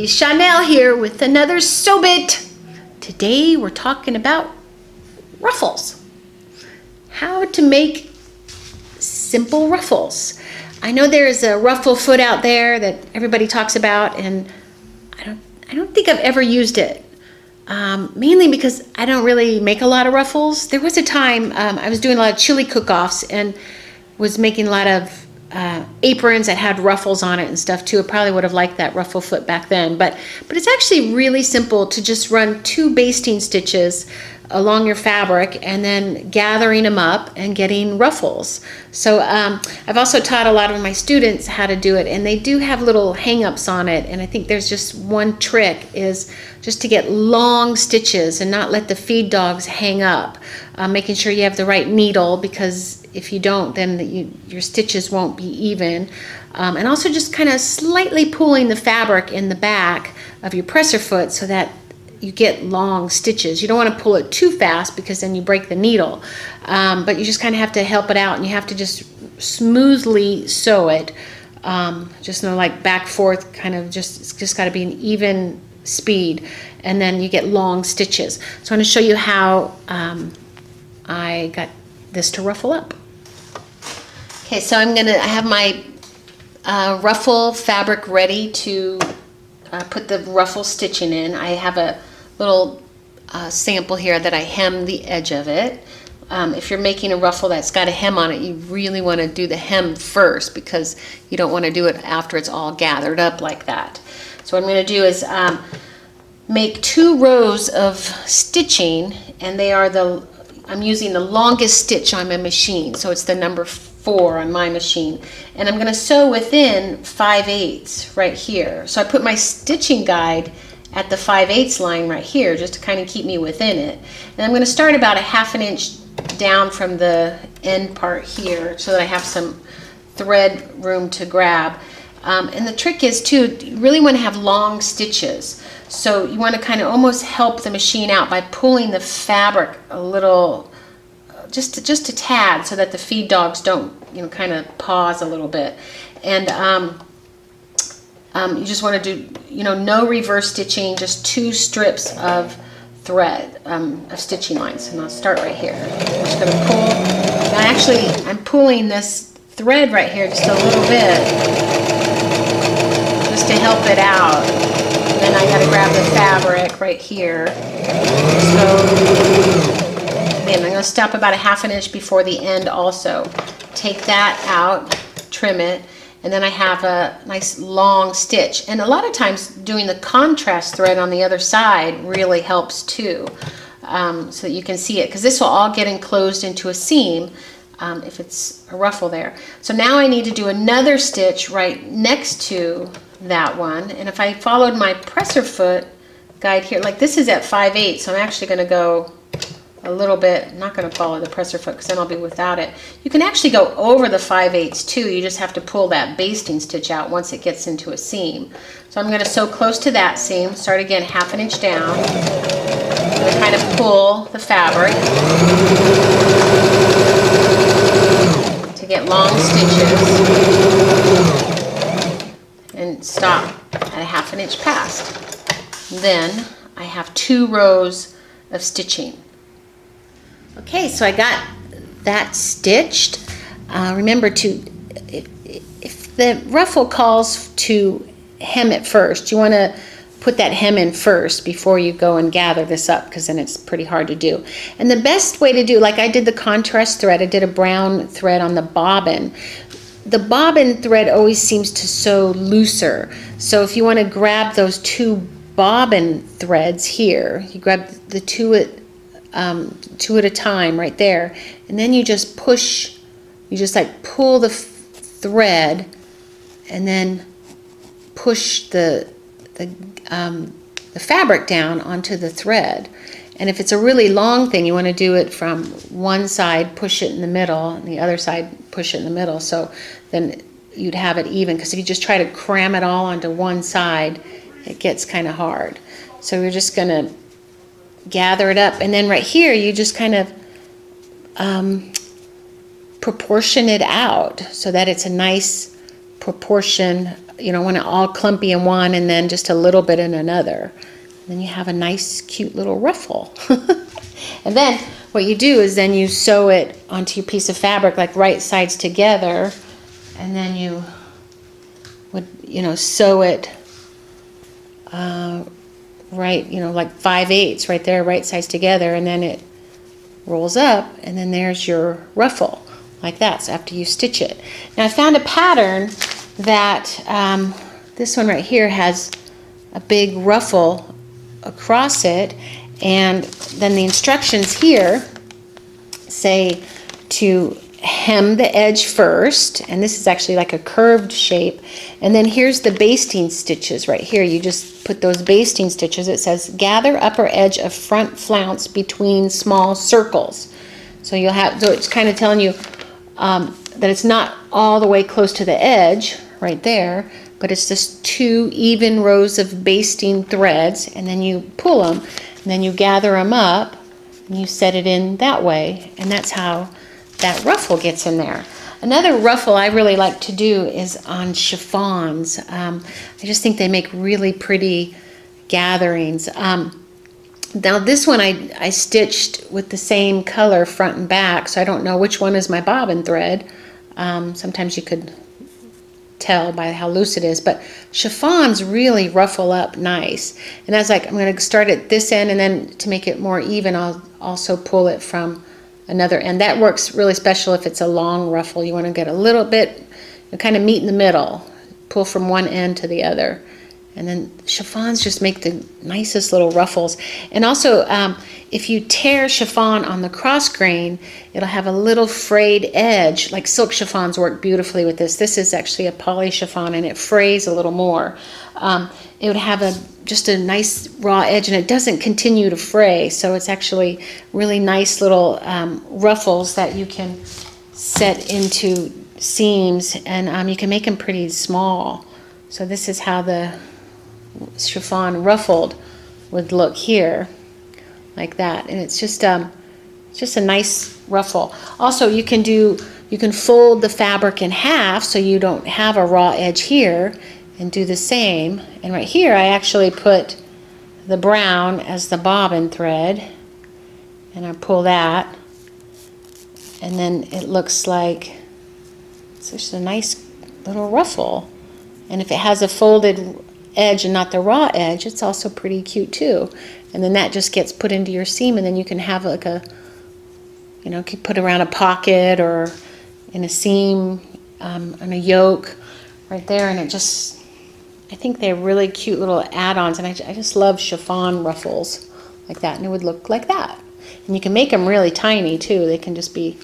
Shawnelle here with another Sew Bit. Today we're talking about ruffles. How to make simple ruffles. I know there's a ruffle foot out there that everybody talks about and I don't, I don't think I've ever used it. Um, mainly because I don't really make a lot of ruffles. There was a time um, I was doing a lot of chili cook-offs and was making a lot of uh, aprons that had ruffles on it and stuff too. I probably would have liked that ruffle foot back then, but but it's actually really simple to just run two basting stitches along your fabric and then gathering them up and getting ruffles. So um, I've also taught a lot of my students how to do it and they do have little hang-ups on it and I think there's just one trick is just to get long stitches and not let the feed dogs hang up. Uh, making sure you have the right needle because if you don't then you, your stitches won't be even. Um, and also just kind of slightly pulling the fabric in the back of your presser foot so that you get long stitches. You don't want to pull it too fast because then you break the needle. Um, but you just kind of have to help it out and you have to just smoothly sew it. Um, just know like back forth kind of just, it's just got to be an even speed and then you get long stitches. So I'm going to show you how um, I got this to ruffle up. Okay, so I'm I have my uh, ruffle fabric ready to uh, put the ruffle stitching in. I have a little uh, sample here that I hem the edge of it. Um, if you're making a ruffle that's got a hem on it, you really want to do the hem first because you don't want to do it after it's all gathered up like that. So what I'm going to do is um, make two rows of stitching and they are the, I'm using the longest stitch on my machine. So it's the number four on my machine. And I'm going to sew within 5 eighths right here. So I put my stitching guide at the 5 eighths line right here just to kind of keep me within it. And I'm going to start about a half an inch down from the end part here so that I have some thread room to grab. Um, and the trick is too, you really want to have long stitches. So you want to kind of almost help the machine out by pulling the fabric a little, just, just a tad so that the feed dogs don't, you know, kind of pause a little bit. And um, um, you just want to do, you know, no reverse stitching, just two strips of thread um, of stitching lines. And I'll start right here. I'm just going to pull. I actually, I'm pulling this thread right here just a little bit, just to help it out. And then I got to grab the fabric right here. So, then I'm to stop about a half an inch before the end also. Take that out, trim it, and then I have a nice long stitch. And a lot of times doing the contrast thread on the other side really helps too, um, so that you can see it, because this will all get enclosed into a seam um, if it's a ruffle there. So now I need to do another stitch right next to that one, and if I followed my presser foot guide here, like this is at 5 8 so I'm actually going to go a little bit. I'm not going to follow the presser foot because then I'll be without it. You can actually go over the 5 eighths too. You just have to pull that basting stitch out once it gets into a seam. So I'm going to sew close to that seam. Start again half an inch down. To kind of pull the fabric to get long stitches and stop at a half an inch past. Then I have two rows of stitching. Okay, so I got that stitched. Uh, remember to, if, if the ruffle calls to hem it first, you want to put that hem in first before you go and gather this up because then it's pretty hard to do. And the best way to do, like I did the contrast thread, I did a brown thread on the bobbin. The bobbin thread always seems to sew looser. So if you want to grab those two bobbin threads here, you grab the two um, two at a time right there. And then you just push, you just like pull the thread and then push the, the, um, the fabric down onto the thread. And if it's a really long thing, you want to do it from one side, push it in the middle, and the other side, push it in the middle. So then you'd have it even. Because if you just try to cram it all onto one side, it gets kind of hard. So we're just going to gather it up. And then right here, you just kind of um, proportion it out so that it's a nice proportion. you don't want it all clumpy in one and then just a little bit in another. Then you have a nice, cute little ruffle. and then what you do is then you sew it onto your piece of fabric like right sides together and then you would you know sew it uh, right you know like five eighths right there right sides together and then it rolls up and then there's your ruffle like that so after you stitch it now I found a pattern that um, this one right here has a big ruffle across it and then the instructions here say to hem the edge first, and this is actually like a curved shape. And then here's the basting stitches right here. You just put those basting stitches. It says gather upper edge of front flounce between small circles. So you'll have, so it's kind of telling you um, that it's not all the way close to the edge right there, but it's just two even rows of basting threads, and then you pull them, and then you gather them up, and you set it in that way, and that's how that ruffle gets in there. Another ruffle I really like to do is on chiffons. Um, I just think they make really pretty gatherings. Um, now this one I, I stitched with the same color front and back, so I don't know which one is my bobbin thread. Um, sometimes you could tell by how loose it is, but chiffons really ruffle up nice. And I was like, I'm going to start at this end, and then to make it more even, I'll also pull it from another end. That works really special if it's a long ruffle. You want to get a little bit, kind of meet in the middle, pull from one end to the other. And then chiffons just make the nicest little ruffles. And also, um, if you tear chiffon on the cross grain, it'll have a little frayed edge. Like silk chiffons work beautifully with this. This is actually a poly chiffon and it frays a little more. Um, it would have a just a nice raw edge and it doesn't continue to fray. So it's actually really nice little um, ruffles that you can set into seams and um, you can make them pretty small. So this is how the chiffon ruffled would look here like that. And it's just, um, just a nice ruffle. Also, you can do, you can fold the fabric in half so you don't have a raw edge here and do the same. And right here I actually put the brown as the bobbin thread and I pull that and then it looks like it's just a nice little ruffle. And if it has a folded edge and not the raw edge, it's also pretty cute too. And then that just gets put into your seam and then you can have like a, you know, put around a pocket or in a seam um, on a yoke right there and it just I think they're really cute little add-ons, and I, I just love chiffon ruffles like that, and it would look like that. And you can make them really tiny too. They can just be,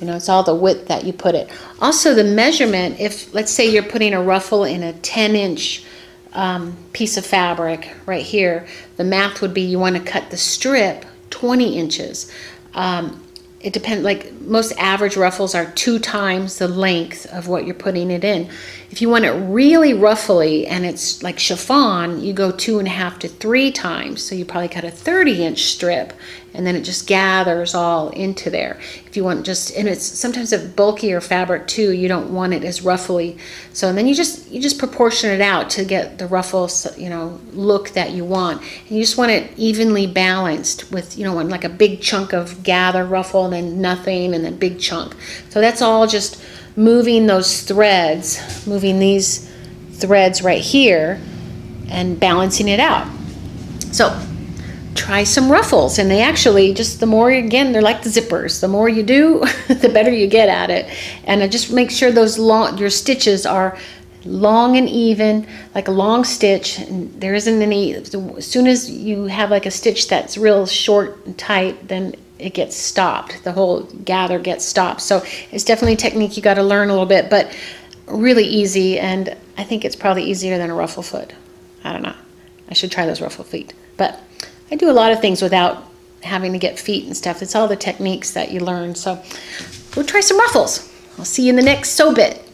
you know, it's all the width that you put it. Also, the measurement, if let's say you're putting a ruffle in a 10 inch um, piece of fabric right here, the math would be you want to cut the strip 20 inches. Um, it depends, like most average ruffles are two times the length of what you're putting it in. If you want it really ruffly and it's like chiffon, you go two and a half to three times. So you probably cut a 30 inch strip and then it just gathers all into there. If you want just, and it's sometimes a bulkier fabric too, you don't want it as ruffly. So and then you just, you just proportion it out to get the ruffle, you know, look that you want. And you just want it evenly balanced with, you know, like a big chunk of gather ruffle and then nothing and then big chunk. So that's all just moving those threads, moving these threads right here and balancing it out. So try some ruffles and they actually just the more again they're like the zippers the more you do the better you get at it and I just make sure those long your stitches are long and even like a long stitch and there isn't any as soon as you have like a stitch that's real short and tight then it gets stopped. The whole gather gets stopped. So it's definitely a technique you got to learn a little bit, but really easy. And I think it's probably easier than a ruffle foot. I don't know. I should try those ruffle feet. But I do a lot of things without having to get feet and stuff. It's all the techniques that you learn. So we'll try some ruffles. I'll see you in the next sew bit.